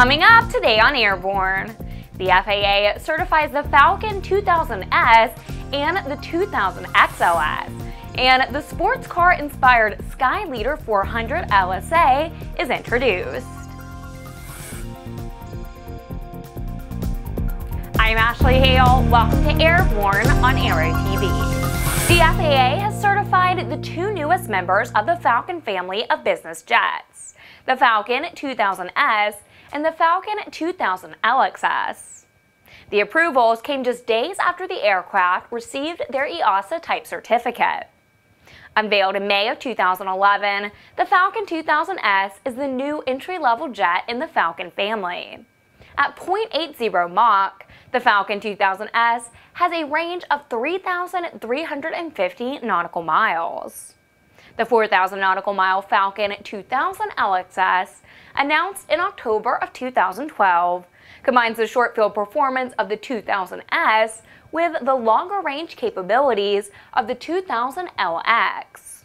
Coming up today on Airborne, the FAA certifies the Falcon 2000S and the 2000 XLS, and the sports car inspired Skyleader 400 LSA is introduced. I'm Ashley Hale. Welcome to Airborne on Aero TV. The FAA has certified the two newest members of the Falcon family of business jets, the Falcon 2000S and the Falcon 2000 LXS. The approvals came just days after the aircraft received their EASA type certificate. Unveiled in May of 2011, the Falcon 2000S is the new entry-level jet in the Falcon family. At 0.80 Mach, the Falcon 2000S has a range of 3,350 nautical miles. The 4,000 nautical mile Falcon 2000 LXS, announced in October of 2012, combines the short field performance of the 2000S with the longer range capabilities of the 2000 LX.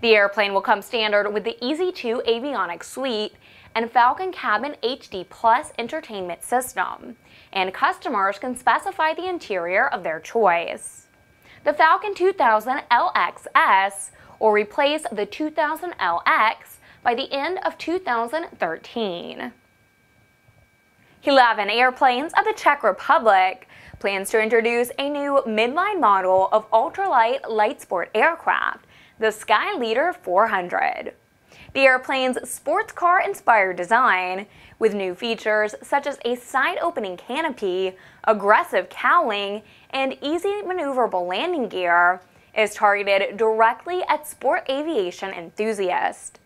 The airplane will come standard with the EASy II avionics suite and Falcon Cabin HD Plus entertainment system, and customers can specify the interior of their choice. The Falcon 2000 LXS or replace the 2000LX by the end of 2013. Jihlavan Airplanes of the Czech Republic plans to introduce a new midline model of ultralight light sport aircraft, the Skyleader 400. The airplane's sports car inspired design, with new features such as a side opening canopy, aggressive cowling, and easy maneuverable landing gear, is targeted directly at sport aviation enthusiasts.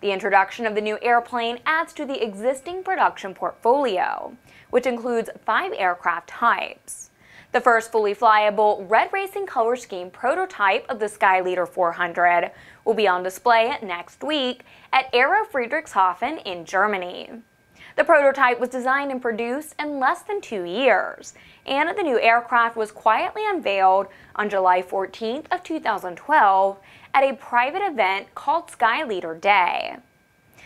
The introduction of the new airplane adds to the existing production portfolio, which includes five aircraft types. The first fully flyable red racing color scheme prototype of the Skyleader 400 will be on display next week at Aero Friedrichshafen in Germany. The prototype was designed and produced in less than two years, and the new aircraft was quietly unveiled on July 14th of 2012 at a private event called Skyleader Day.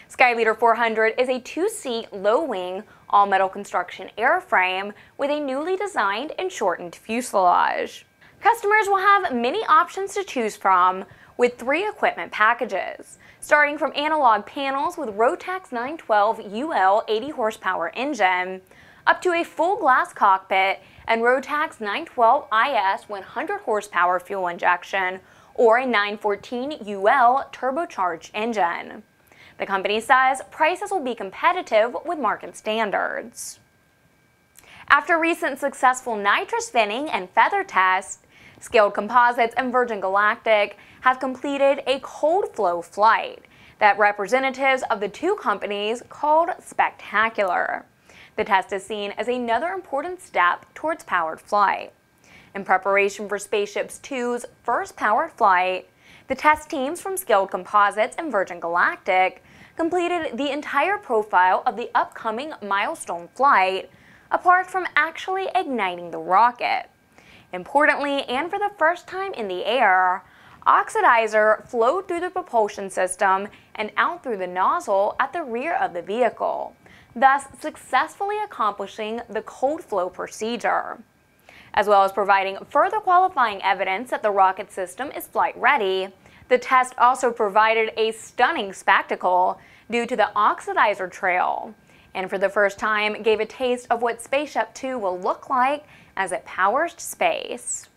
Skyleader 400 is a two-seat, low-wing, all-metal construction airframe with a newly designed and shortened fuselage. Customers will have many options to choose from with three equipment packages, starting from analog panels with Rotax 912 UL 80 horsepower engine, up to a full glass cockpit and Rotax 912 IS 100 horsepower fuel injection or a 914 UL turbocharged engine. The company says prices will be competitive with market standards. After recent successful nitrous finning and feather tests, Scaled Composites and Virgin Galactic have completed a cold flow flight that representatives of the two companies called Spectacular. The test is seen as another important step towards powered flight. In preparation for Spaceships 2's first powered flight, the test teams from Scaled Composites and Virgin Galactic completed the entire profile of the upcoming milestone flight, apart from actually igniting the rocket. Importantly, and for the first time in the air, oxidizer flowed through the propulsion system and out through the nozzle at the rear of the vehicle, thus successfully accomplishing the cold flow procedure as well as providing further qualifying evidence that the rocket system is flight ready. The test also provided a stunning spectacle due to the oxidizer trail, and for the first time gave a taste of what Spaceship Two will look like as it powers space.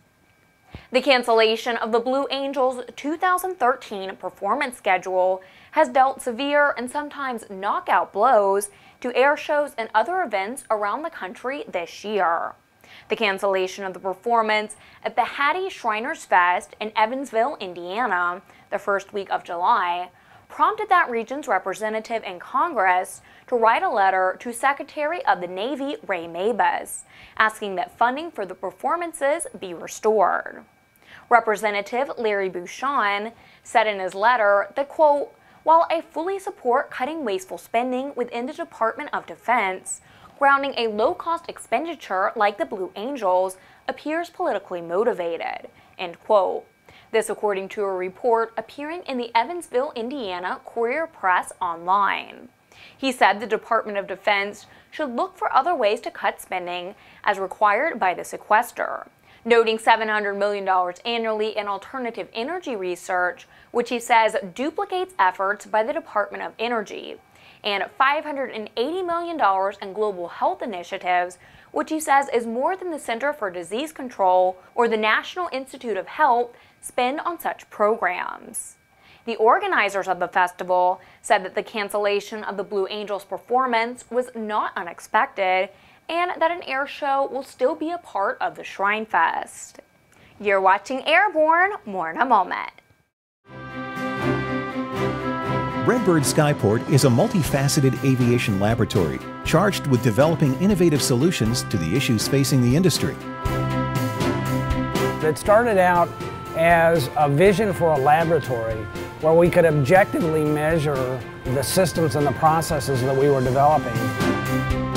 The cancellation of the Blue Angels 2013 performance schedule has dealt severe and sometimes knockout blows to air shows and other events around the country this year. The cancellation of the performance at the Hadi Shriners Fest in Evansville, Indiana, the first week of July, prompted that region's representative in Congress to write a letter to Secretary of the Navy Ray Mabus, asking that funding for the performances be restored. Representative Larry Bucshon said in his letter that, quote, while I fully support cutting wasteful spending within the Department of Defense, grounding a low-cost expenditure like the Blue Angels appears politically motivated, end quote. This according to a report appearing in the Evansville, Indiana Courier Press online. He said the Department of Defense should look for other ways to cut spending as required by the sequester, noting $700 million annually in alternative energy research, which he says duplicates efforts by the Department of Energy, and $580 million in global health initiatives, which he says is more than the Center for Disease Control or the National Institute of Health spend on such programs. The organizers of the festival said that the cancellation of the Blue Angels performance was not unexpected and that an air show will still be a part of the Shrine Fest. You're watching Airborne, more in a moment. Redbird Skyport is a multifaceted aviation laboratory charged with developing innovative solutions to the issues facing the industry. It started out as a vision for a laboratory where we could objectively measure the systems and the processes that we were developing.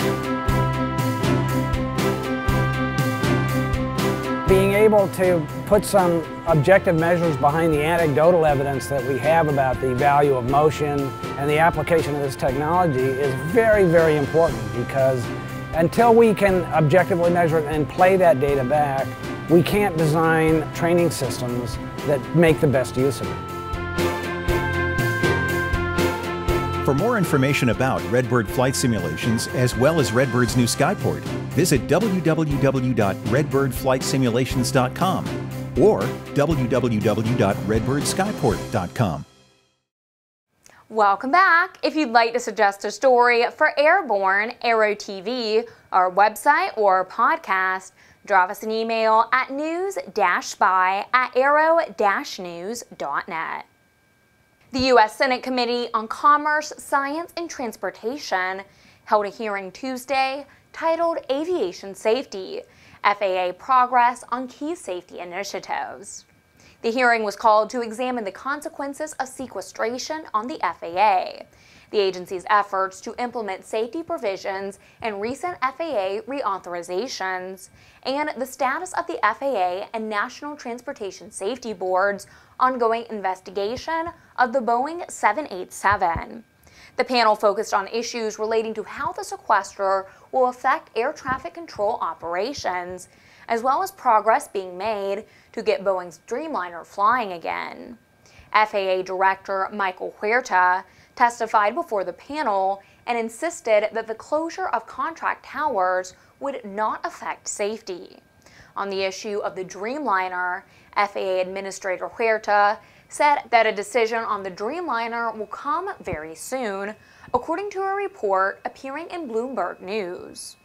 Able to put some objective measures behind the anecdotal evidence that we have about the value of motion and the application of this technology is very, very important because until we can objectively measure it and play that data back, we can't design training systems that make the best use of it. For more information about Redbird flight simulations, as well as Redbird's new Skyport, visit www.redbirdflightsimulations.com or www.redbirdskyport.com. Welcome back. If you'd like to suggest a story for Airborne, Aero TV, our website, or podcast, drop us an email at news-by at aero-news.net. The U.S. Senate Committee on Commerce, Science, and Transportation held a hearing Tuesday titled Aviation Safety FAA Progress on Key Safety Initiatives. The hearing was called to examine the consequences of sequestration on the FAA, the agency's efforts to implement safety provisions and recent FAA reauthorizations, and the status of the FAA and National Transportation Safety Board's ongoing investigation of the Boeing 787. The panel focused on issues relating to how the sequester will affect air traffic control operations, as well as progress being made to get Boeing's Dreamliner flying again. FAA Director Michael Huerta testified before the panel and insisted that the closure of contract towers would not affect safety. On the issue of the Dreamliner, FAA Administrator Huerta said that a decision on the Dreamliner will come very soon, according to a report appearing in Bloomberg News.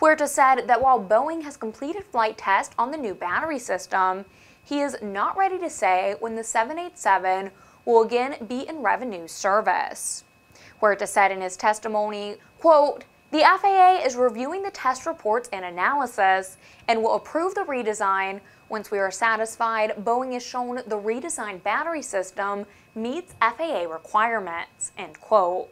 Huerta said that while Boeing has completed flight tests on the new battery system, he is not ready to say when the 787 will again be in revenue service. Huerta said in his testimony, quote, the FAA is reviewing the test reports and analysis and will approve the redesign once we are satisfied Boeing has shown the redesigned battery system meets FAA requirements, end quote.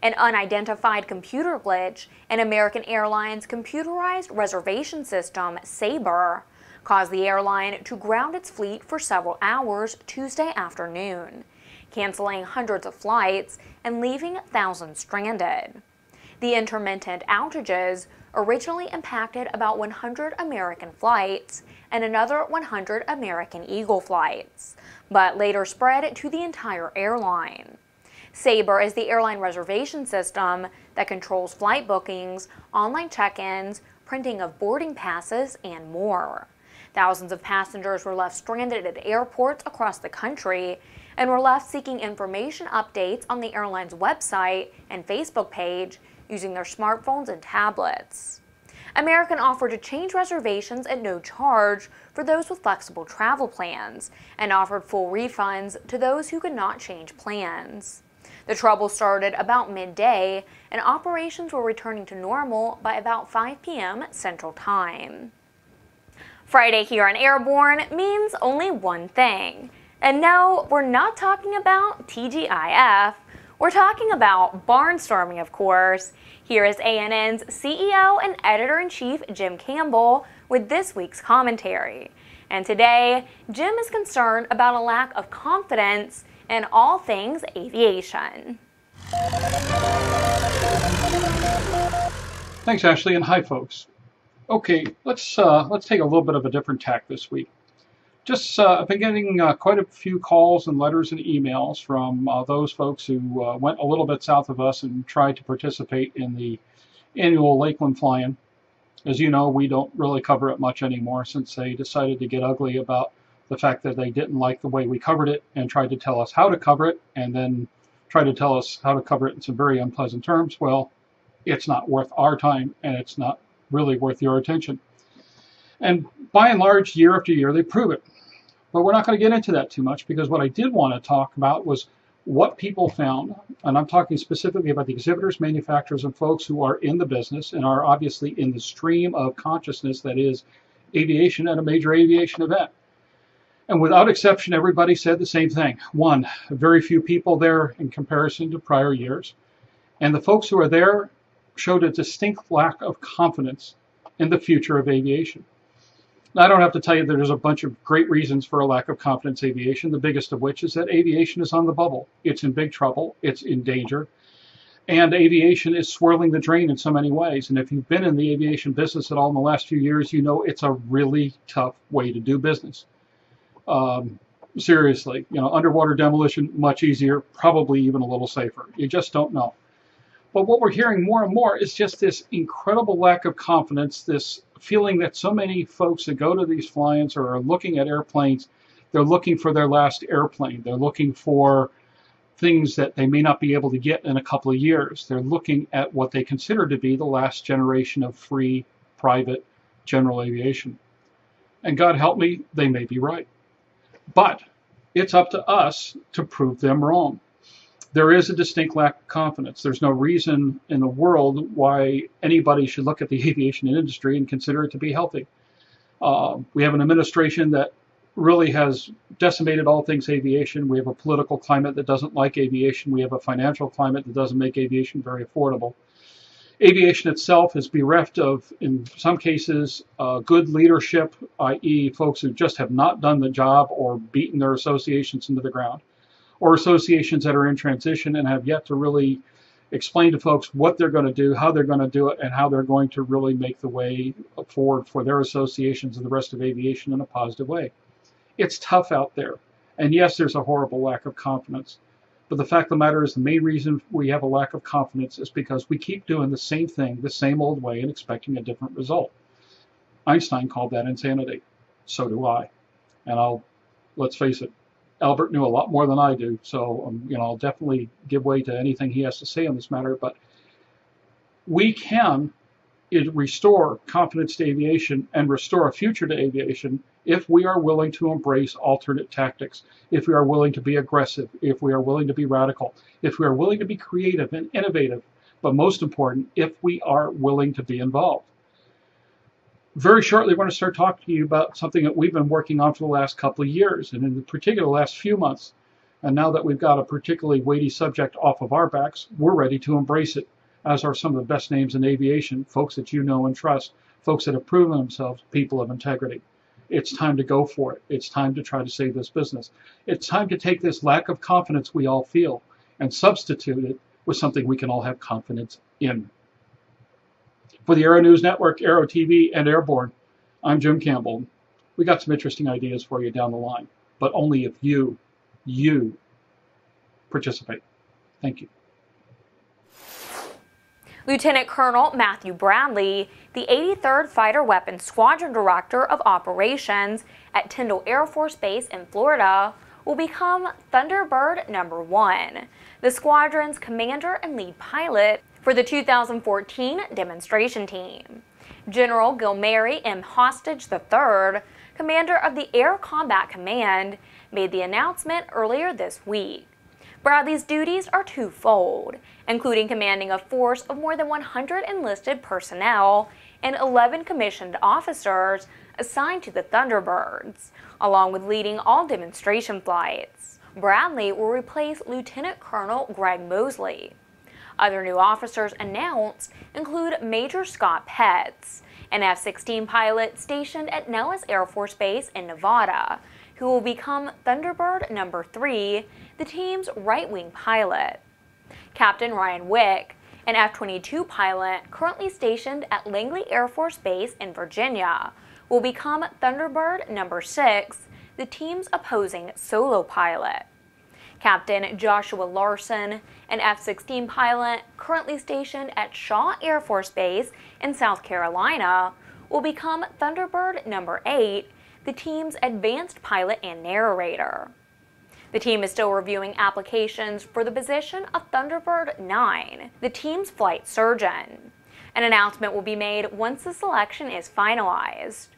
An unidentified computer glitch in American Airlines' computerized reservation system, Sabre, caused the airline to ground its fleet for several hours Tuesday afternoon, canceling hundreds of flights and leaving thousands stranded. The intermittent outages originally impacted about 100 American flights and another 100 American Eagle flights, but later spread to the entire airline. Sabre is the airline reservation system that controls flight bookings, online check-ins, printing of boarding passes, and more. Thousands of passengers were left stranded at airports across the country and were left seeking information updates on the airline's website and Facebook page using their smartphones and tablets. American offered to change reservations at no charge for those with flexible travel plans and offered full refunds to those who could not change plans. The trouble started about midday and operations were returning to normal by about 5 p.m. Central Time. Friday here on Airborne means only one thing. And no, we're not talking about TGIF. We're talking about barnstorming, of course. Here is ANN's CEO and editor-in-chief Jim Campbell with this week's commentary. And today, Jim is concerned about a lack of confidence in all things aviation. Thanks, Ashley, and hi, folks. Okay, let's uh, let's take a little bit of a different tack this week. Just uh, I've been getting uh, quite a few calls and letters and emails from uh, those folks who uh, went a little bit south of us and tried to participate in the annual Lakeland fly-in. As you know, we don't really cover it much anymore since they decided to get ugly about the fact that they didn't like the way we covered it and tried to tell us how to cover it and then tried to tell us how to cover it in some very unpleasant terms. Well, it's not worth our time and it's not really worth your attention. And by and large, year after year, they prove it. But we're not going to get into that too much because what I did want to talk about was what people found, and I'm talking specifically about the exhibitors, manufacturers, and folks who are in the business and are obviously in the stream of consciousness that is aviation at a major aviation event. And without exception, everybody said the same thing. One, very few people there in comparison to prior years. And the folks who are there showed a distinct lack of confidence in the future of aviation. I don't have to tell you that there's a bunch of great reasons for a lack of confidence in aviation, the biggest of which is that aviation is on the bubble. It's in big trouble, it's in danger, and aviation is swirling the drain in so many ways. And if you've been in the aviation business at all in the last few years, you know it's a really tough way to do business. Um, seriously, you know, underwater demolition, much easier, probably even a little safer. You just don't know. But what we're hearing more and more is just this incredible lack of confidence, this feeling that so many folks that go to these fly-ins or are looking at airplanes, they're looking for their last airplane. They're looking for things that they may not be able to get in a couple of years. They're looking at what they consider to be the last generation of free, private, general aviation. And God help me, they may be right. But it's up to us to prove them wrong there is a distinct lack of confidence. There's no reason in the world why anybody should look at the aviation industry and consider it to be healthy. Uh, we have an administration that really has decimated all things aviation. We have a political climate that doesn't like aviation. We have a financial climate that doesn't make aviation very affordable. Aviation itself is bereft of, in some cases, uh, good leadership, i.e., folks who just have not done the job or beaten their associations into the ground or associations that are in transition and have yet to really explain to folks what they're going to do, how they're going to do it, and how they're going to really make the way forward for their associations and the rest of aviation in a positive way. It's tough out there. And yes, there's a horrible lack of confidence. But the fact of the matter is, the main reason we have a lack of confidence is because we keep doing the same thing the same old way and expecting a different result. Einstein called that insanity. So do I. And I'll, let's face it, Albert knew a lot more than I do, so um, you know I'll definitely give way to anything he has to say on this matter. But we can restore confidence to aviation and restore a future to aviation if we are willing to embrace alternate tactics, if we are willing to be aggressive, if we are willing to be radical, if we are willing to be creative and innovative, but most important, if we are willing to be involved very shortly, we're going to start talking to you about something that we've been working on for the last couple of years, and in particular, the last few months. And now that we've got a particularly weighty subject off of our backs, we're ready to embrace it, as are some of the best names in aviation, folks that you know and trust, folks that have proven themselves people of integrity. It's time to go for it. It's time to try to save this business. It's time to take this lack of confidence we all feel and substitute it with something we can all have confidence in. For the Aero News Network, Aero TV, and Airborne, I'm Jim Campbell. We got some interesting ideas for you down the line, but only if you, you participate. Thank you. Lieutenant Colonel Matthew Bradley, the 83rd Fighter Weapons Squadron Director of Operations at Tyndall Air Force Base in Florida, will become Thunderbird Number 1, the squadron's commander and lead pilot for the 2014 demonstration team. General Gilmary M. Hostage III, commander of the Air Combat Command, made the announcement earlier this week. Bradley's duties are twofold, including commanding a force of more than 100 enlisted personnel and 11 commissioned officers assigned to the Thunderbirds, along with leading all demonstration flights. Bradley will replace Lieutenant Colonel Greg Moseley. Other new officers announced include Major Scott Petz, an F-16 pilot stationed at Nellis Air Force Base in Nevada, who will become Thunderbird number 3, the team's right-wing pilot. Captain Ryan Wick, an F-22 pilot currently stationed at Langley Air Force Base in Virginia, will become Thunderbird number 6, the team's opposing solo pilot. Captain Joshua Larson, an F-16 pilot currently stationed at Shaw Air Force Base in South Carolina, will become Thunderbird number 8, the team's advanced pilot and narrator. The team is still reviewing applications for the position of Thunderbird 9, the team's flight surgeon. An announcement will be made once the selection is finalized.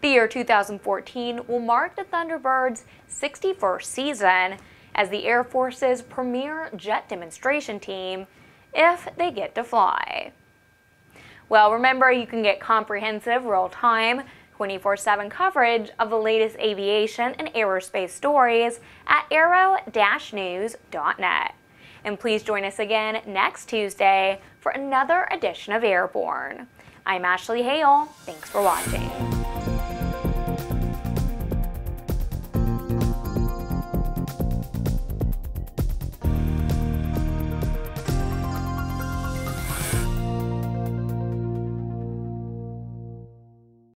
The year 2014 will mark the Thunderbird's 61st season as the Air Force's premier jet demonstration team if they get to fly. Well, remember you can get comprehensive, real-time, 24-7 coverage of the latest aviation and aerospace stories at aero-news.net. And please join us again next Tuesday for another edition of Airborne. I'm Ashley Hale. Thanks for watching.